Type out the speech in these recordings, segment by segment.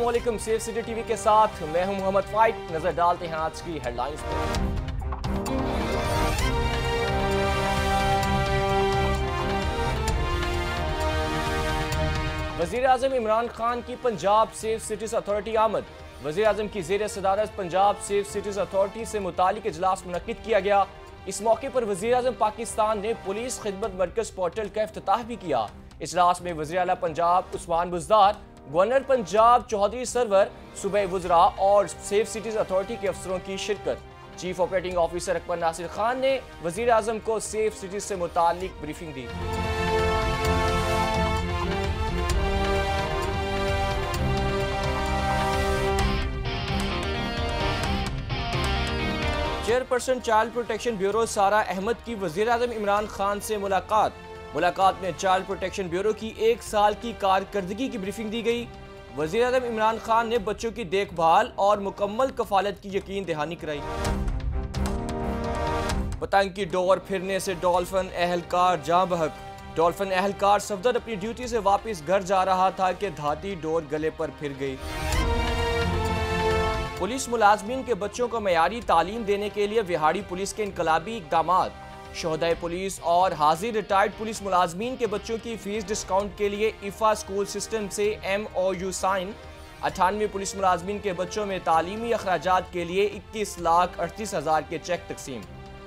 السلام علیکم safe city T V کے ساتھ میں ہوں محمد فائٹ نظر ڈالتے ہیں آج کی ہیڈ لائنز پر وزیر اعظم عمران خان کی پنجاب سیف سٹیز اتھارٹی آمد۔ وزیر اعظم کی زیر صدارت پنجاب سیف سٹیز اتھارٹی سے متعلق اجلاس منعقد کیا گیا۔ اس موقع پر وزیر اعظم پاکستان نے پولیس خدمت مرکز پورٹل کا افتتاح بھی کیا۔ اجلاس میں وزیر اعلیٰ پنجاب عثمان بزدار گورنر پنجاب چودھری سرور صوبہ وزراء اور سیف سٹیز اتھارٹی کے افسروں کی شرکت۔ Chief operating officer Akbar Nasir Khan نے وزیر اعظم کو سیف سٹیز سے متعلق بریفنگ دی۔ Chairperson child protection bureau Sara Ahmed کی وزیر اعظم عمران خان سے ملاقات۔ ملاقات میں چائلڈ پروٹیکشن بیورو کی ایک سال کی کارکردگی کی بریفنگ دی گئی۔ وزیر اعظم عمران خان نے بچوں کی دیکھ بھال اور مکمل کفالت کی یقین دہانی کرائی۔ پتنگ کی ڈور پھرنے سے ڈولفن اہلکار جاں بحق ڈولفن اہلکار صفدر اپنی ڈیوٹی سے واپس گھر جا رہا تھا کہ دھاتی ڈور گلے پر پھر گئی۔ پولیس ملازمین کے بچوں کو معیاری تعلیم دینے کے لیے وہاڑی پولیس کے انقلابی اقدامات۔ شہدۂ پولیس اور حاضر ریٹائرڈ پولیس ملازمین کے بچوں کی فیس ڈسکاؤنٹ کے لیے ایفا سکول سسٹم سے ایم او یو سائن۔ اٹھانوے پولیس ملازمین کے بچوں میں تعلیمی اخراجات کے لیے اکیس لاکھ اڑتیس ہزار کے چیک تقسیم۔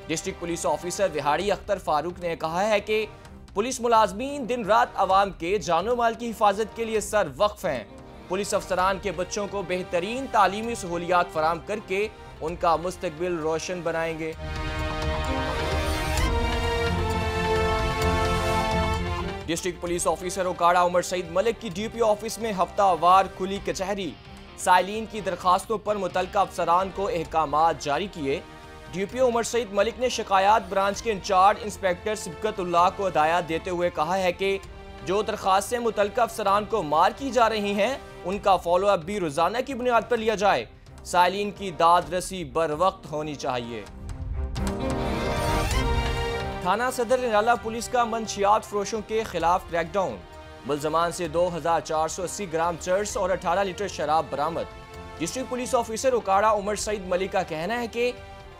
District police officer Vehari Akhtar Farooq نے کہا ہے کہ پولیس ملازمین دن رات عوام کے جان و مال کی حفاظت کے لیے سر وقف ہیں۔ پولیس افسران کے بچوں کو بہترین تعلیمی سہولیات فراہم کر کے ان کا مستقبل روشن بنائیں گے۔ District police officer Okara Umar Saeed Malik کی ڈی پی آفس میں ہفتہ وار کھلی کچہری۔ سائلین کی درخواستوں پر متعلقہ افسران کو احکامات جاری کیے۔ ڈی پی عمر سعید ملک نے شکایات برانچ کے انچارج انسپیکٹر سبکت اللہ کو ہدایات دیتے ہوئے کہا ہے کہ جو درخواستیں متعلقہ افسران کو مار کی جا رہی ہیں، ان کا فالو اپ بھی روزانہ کی بنیاد پر لیا جائے۔ سائلین کی داد رسی بر وقت ہونی چاہیے۔ تھانہ صدر نرالہ پولیس کا منشیات فروشوں کے خلاف کریک ڈاؤن۔ ملزمان سے دو ہزار چار سو اسی گرام چرس اور اٹھارہ لیٹر شراب برامد district police officer Okara Umar Saeed Malik کا کہنا ہے کہ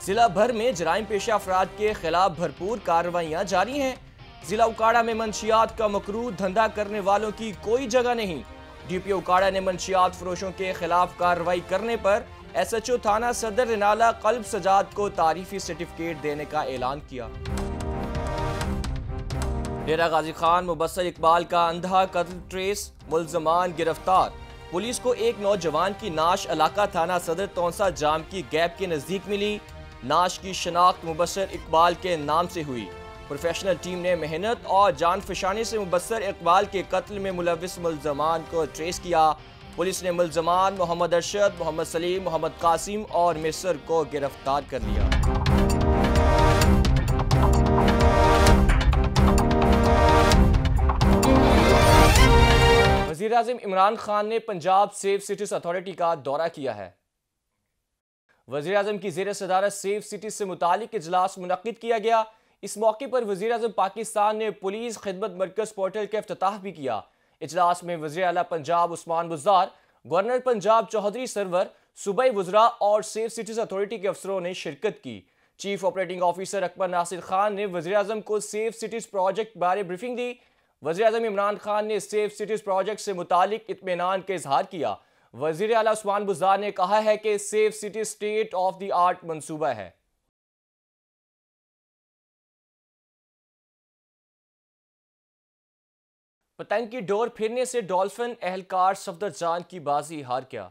ضلع بھر میں جرائم پیشہ افراد کے خلاف بھرپور کارروائیاں جاری ہیں۔ ضلع اکاڑا میں منشیات کا مکرو دھندہ کرنے والوں کی کوئی جگہ نہیں۔ ڈی پی اکاڑا نے منشیات فروشوں کے خلاف کارروائی کرنے پر ایس ایچ او تھانہ صدر رنالہ قلب سجاد کو تعریفی سرٹیفکیٹ دینے کا اعلان کیا۔ ڈیرہ غازی خان، مبصر اقبال کا اندھا قتل ٹریس، ملزمان گرفتار۔ پولیس کو ایک نوجوان کی ناش علاقہ تھانہ صدر تونسا جام کی گیپ کے نزدیک ملی۔ ناش کی شناخت مبصر اقبال کے نام سے ہوئی۔ پروفیشنل ٹیم نے محنت اور جان فشانی سے مبصر اقبال کے قتل میں ملوث ملزمان کو ٹریس کیا۔ پولیس نے ملزمان محمد ارشد، محمد سلیم، محمد قاسم اور مصر کو گرفتار کر لیا وزیر اعظم عمران خان نے پنجاب سیف سٹیز اتھارٹی کا دورہ کیا ہے۔ وزیر اعظم کی زیر صدارت سیف سٹیز سے متعلق اجلاس منعقد کیا گیا۔ اس موقع پر وزیر اعظم پاکستان نے پولیس خدمت مرکز پورٹل کا افتتاح بھی کیا۔ اجلاس میں وزیر اعلیٰ پنجاب عثمان بزدار گورنر پنجاب چودھری سرور صوبہ وزراء اور سیف سٹیز اتھارٹی کے افسروں نے شرکت کی۔ Chief operating officer Akbar Nasir Khan نے وزیر اعظم کو سیف سٹیز پروجیکٹ بارے بریفنگ دی۔ وزیر اعظم عمران خان نے سیف سٹیز پروجیکٹ سے متعلق اطمینان کے اظہار کیا۔ وزیر اعلیٰ عثمان بزدار نے کہا ہے کہ safe cities state of the art منصوبہ ہے۔ پتنگ کی ڈور پھرنے سے ڈولفن اہلکار صفدر جان کی بازی ہار کیا۔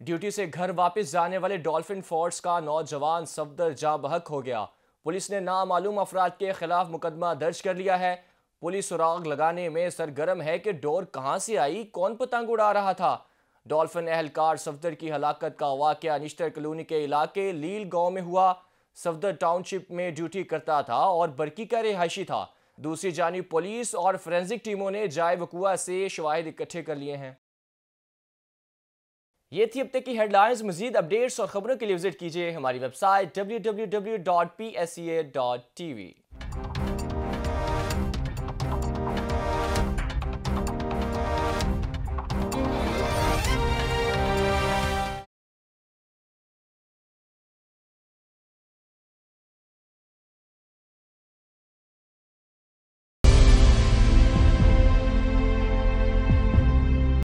ڈیوٹی سے گھر واپس جانے والے ڈولفن فورس کا نوجوان صفدر جاں بحق ہو گیا۔ پولیس نے نامعلوم افراد کے خلاف مقدمہ درج کر لیا ہے۔ پولیس سراغ لگانے میں سرگرم ہے کہ ڈور کہاں سے آئی، کون پتنگ اڑا رہا تھا۔ ڈولفن اہلکار صفدر کی ہلاکت کا واقعہ نشتر کلونی کے علاقے لیل گاؤں میں ہوا۔ صفدر ٹاؤن شپ میں ڈیوٹی کرتا تھا اور برکی کا رہائشی تھا۔ دوسری جانب پولیس اور فرینزک ٹیموں نے جائے وقوع سے شواہد اکٹھے کر لیے ہیں۔ یہ تھی اب تک کی ہیڈ لائنز مزید اپڈیٹس اور خبروں کے لیے وزٹ کیجیے ہماری ویب سائٹ www.psea.tv